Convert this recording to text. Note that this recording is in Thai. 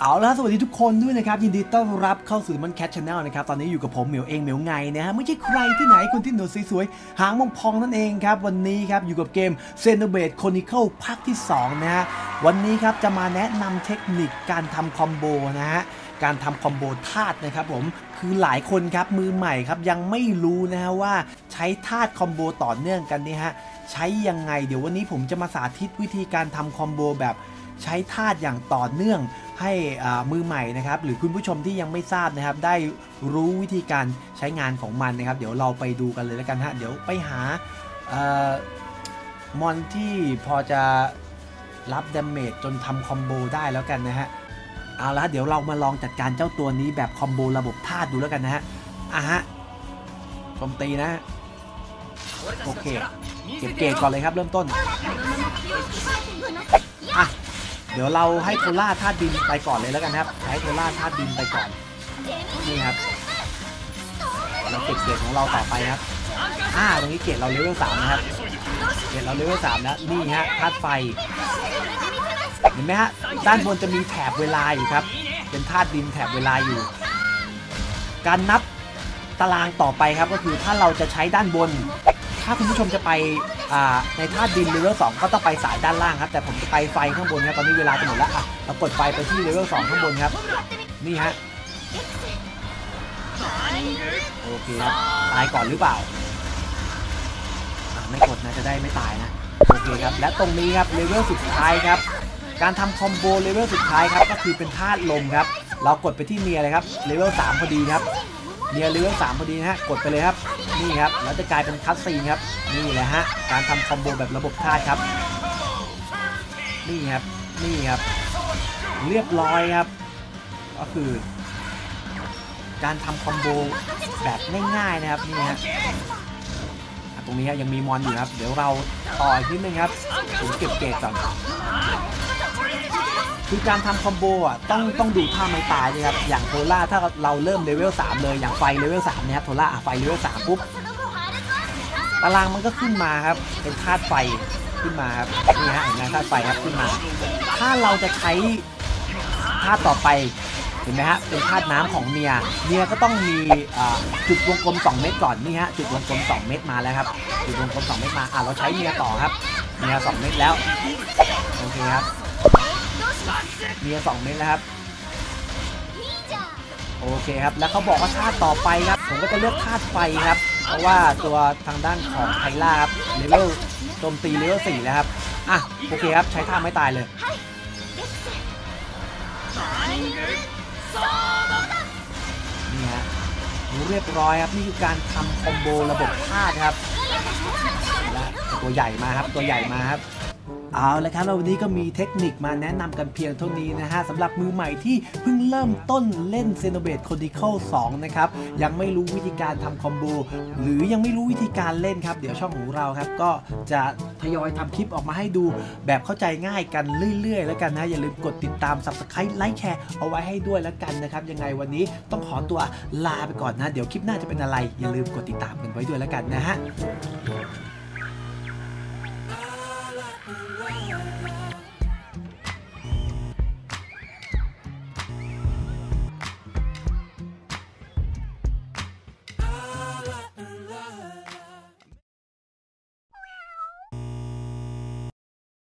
เอาละสวัสดีทุกคนด้วยนะครับ ยินดีต้อนรับเข้าสู่มันแคท Channel นะครับ ตอนนี้อยู่กับผมเหมียวเองเหมียวไงนะฮะ ไม่ใช่ใครที่ไหนคนที่หนวดสวยๆ หางมองพองนั่นเองครับ วันนี้ครับ อยู่กับเกม x e n o b a t e Chronicle ภาคที่ 2 นะฮะ วันนี้ครับ จะมาแนะนำเทคนิคการทำ combo นะฮะการทำ combo ธาตุนะครับผมคือหลายคนครับมือใหม่ครับยังไม่รู้นะฮะว่าใช้ธาตุ combo ต่อเนื่องกันนี่ฮะใช้ยังไงเดี๋ยววันนี้ผมจะมาสาธิตวิธีการทำ combo แบบ ใช้ธาตุอย่างต่อเนื่องให้มือใหม่นะครับหรือคุณผู้ชมที่ยังไม่ทราบนะครับ ได้รู้วิธีการใช้งานของมันนะครับ เดี๋ยวเราไปดูกันเลยแล้วกันฮะเดี๋ยวไปหาออมอนที่พอจะรับ damage จนทำ combo ได้แล้วกันนะฮะเอาละเดี๋ยวเรามาลองจัดการเจ้าตัวนี้แบบ combo ระบบธาตุดูแล้วกันนะฮะอะฮะโจมตีนะฮะโอเคเก็บเกจก่อนเลยครับเริ่มต้นอะ เดี๋ยวเราให้โทล่าธาตุดินไปก่อนเลยแล้วกันครับใช้โทล่าธาตุดินไปก่อน นี่ครับ เราเก็บเกจของเราต่อไปครับ อ่า ตรงนี้เกจเรา level สามนะครับ เกจเรา level สามแล้วนี่ฮะธาตุไฟ เห็นไหมฮะ ด้านบนจะมีแถบเวลาอยู่ครับ เป็นธาตุดินแถบเวลาอยู่ การนับตารางต่อไปครับก็คือถ้าเราจะใช้ด้านบน ถ้าคุณผู้ชมจะไปในธาตุดินเลเวล2ก็ต้องไปสายด้านล่างครับ แต่ผมจะไปไฟข้างบนครับตอนนี้เวลาจะหมดแล้วอะเรากดไฟไปที่เลเวล2ข้างบนครับ นี่ฮะโอเคครับตายก่อนหรือเปล่าไม่กดนะจะได้ไม่ตายนะโอเคครับและตรงนี้ครับ level สุดท้ายครับการทำ combo level สุดท้ายครับก็คือเป็นธาตุลมครับ เรากดไปที่เนียเลยครับเลเวล3พอดีครับ เนียเลเวล3พอดีนะฮะ กดไปเลยครับ นี่ครับ แล้วจะกลายเป็น cutscene ครับ นี่แหละฮะ การทำ combo แบบระบบธาตุครับ นี่ครับ นี่ครับ เรียบร้อยครับ ก็คือ การทำ combo แบบง่ายๆนะครับ นี่ฮะตรงนี้ยังมีมอนอยู่ครับ เดี๋ยวเราต่ออีกนิดนึงครับผมเก็บเกรดก่อน คือการทำ combo อะต้องต้องดูท่าไม้ตายนะครับอย่างโทล่าถ้าเราเริ่มเลเวล3เลยอย่างไฟเลเวล3นะครับโทล่าอะไฟเลเวล3ปุ๊บตารางมันก็ขึ้นมาครับเป็นธาตุไฟขึ้นมาครับนี่ฮะเห็นไหมธาตุไฟครับขึ้นมา ถ้าเราจะใช้ธาตุต่อไปเห็นไหมฮะเป็นธาตุน้ำของเนียเนียก็ต้องมีอ่าจุดวงกลม 2 เม็ดก่อนนี่ฮะจุดวงกลม 2 เม็ดมาแล้วครับจุดวงกลม 2 เม็ดมาอะเราใช้เนียต่อครับเนีย2เม็ดแล้วโอเคครับ เนีย2เม็ดแล้วครับ โอเคครับ แล้วเขาบอกว่าธาตุต่อไปครับ ผมก็จะเลือกธาตุไฟครับ เพราะว่าตัวทางด้านของโทล่าครับ level โจมตี level 4แล้วครับ อะ โอเคครับ ใช้ท่าไม้ตายเลย นี่ฮะเรียบร้อยครับ นี่คือการทำ combo ระบบธาตุครับและตัวใหญ่มาครับ ตัวใหญ่มาครับ เอาละครับแล้ววันนี้ก็มีเทคนิคมาแนะนำกันเพียงเท่านี้นะฮะสำหรับมือใหม่ที่เพิ่งเริ่มต้นเล่น x e n o b a t e Chronicle 2นะครับ ยังไม่รู้วิธีการทำคอมโบหรือยังไม่รู้วิธีการเล่นครับ เดี๋ยวช่องของเราครับก็จะทยอยทำคลิปออกมาให้ดูแบบเข้าใจง่ายกันเรื่อย ๆ แล้วกันนะ อย่าลืมกดติดตาม Subscribe ไลค์แชร์เอาไว้ให้ด้วยแล้วกันนะครับ ยังไงวันนี้ต้องขอตัวลาไปก่อนนะ เดี๋ยวคลิปหน้าจะเป็นอะไร อย่าลืมกดติดตามกันไว้ด้วยแล้วกันนะฮะ